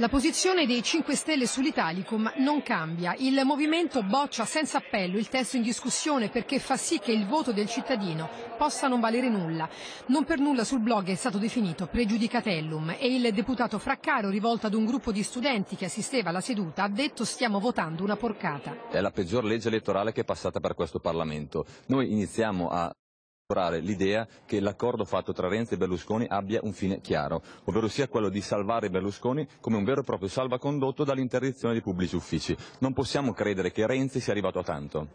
La posizione dei 5 Stelle sull'Italicum non cambia. Il movimento boccia senza appello il testo in discussione perché fa sì che il voto del cittadino possa non valere nulla. Non per nulla sul blog è stato definito pregiudicatellum e il deputato Fraccaro, rivolto ad un gruppo di studenti che assisteva alla seduta, ha detto stiamo votando una porcata. È la peggior legge elettorale che è passata per questo Parlamento. Noi iniziamo a l'idea che l'accordo fatto tra Renzi e Berlusconi abbia un fine chiaro, ovvero sia quello di salvare Berlusconi come un vero e proprio salvacondotto dall'interdizione dei pubblici uffici. Non possiamo credere che Renzi sia arrivato a tanto.